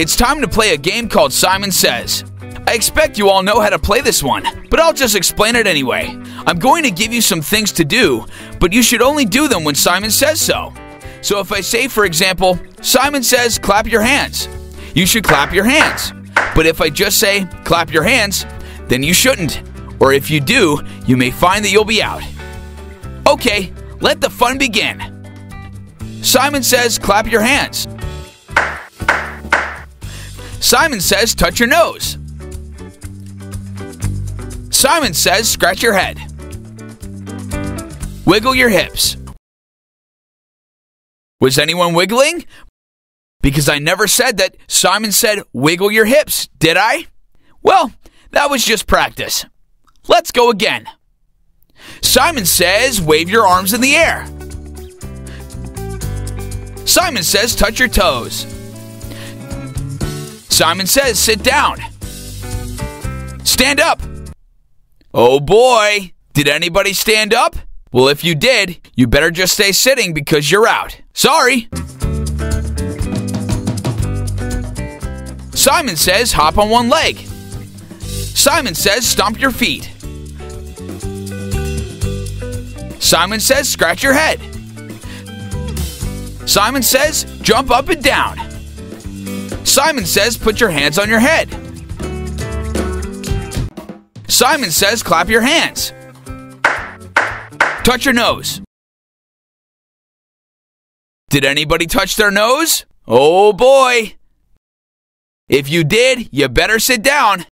It's time to play a game called Simon Says. I expect you all know how to play this one, but I'll just explain it anyway. I'm going to give you some things to do, but you should only do them when Simon says so. So if I say, for example, Simon says, clap your hands, you should clap your hands. But if I just say, clap your hands, then you shouldn't. Or if you do, you may find that you'll be out. Okay, let the fun begin. Simon says, clap your hands. Simon says, touch your nose. Simon says, scratch your head. Wiggle your hips. Was anyone wiggling? Because I never said that Simon said, wiggle your hips, did I? Well, that was just practice. Let's go again. Simon says, wave your arms in the air. Simon says, touch your toes. Simon says, sit down. Stand up. Oh boy, did anybody stand up? Well, if you did, you better just stay sitting because you're out. Sorry. Simon says, hop on one leg. Simon says, stomp your feet. Simon says, scratch your head. Simon says, jump up and down. Simon says, put your hands on your head. Simon says, clap your hands. Touch your nose. Did anybody touch their nose? Oh boy! If you did, you better sit down.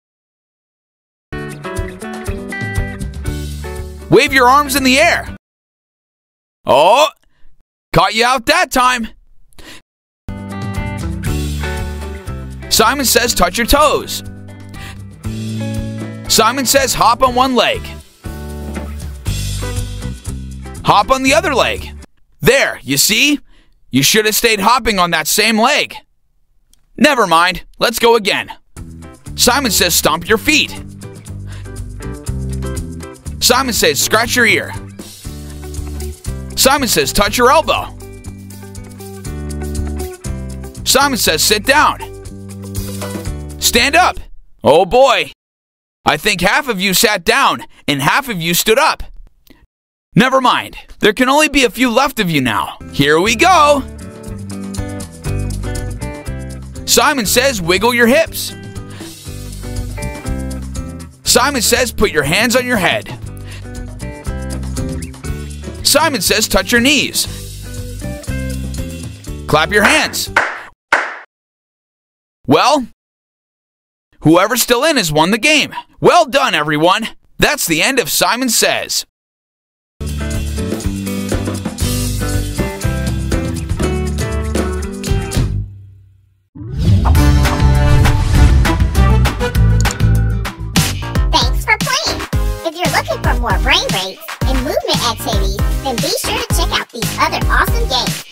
Wave your arms in the air. Oh, caught you out that time. Simon says touch your toes. Simon says hop on one leg. Hop on the other leg. There, you see? You should have stayed hopping on that same leg. Never mind, let's go again. Simon says stomp your feet. Simon says scratch your ear. Simon says touch your elbow. Simon says sit down. Stand up. Oh boy. I think half of you sat down and half of you stood up. Never mind. There can only be a few left of you now. Here we go. Simon says wiggle your hips. Simon says put your hands on your head. Simon says touch your knees. Clap your hands. Well, Whoever's still in has won the game. Well done, everyone. That's the end of Simon Says. Thanks for playing. If you're looking for more brain breaks and movement activities, then be sure to check out these other awesome games.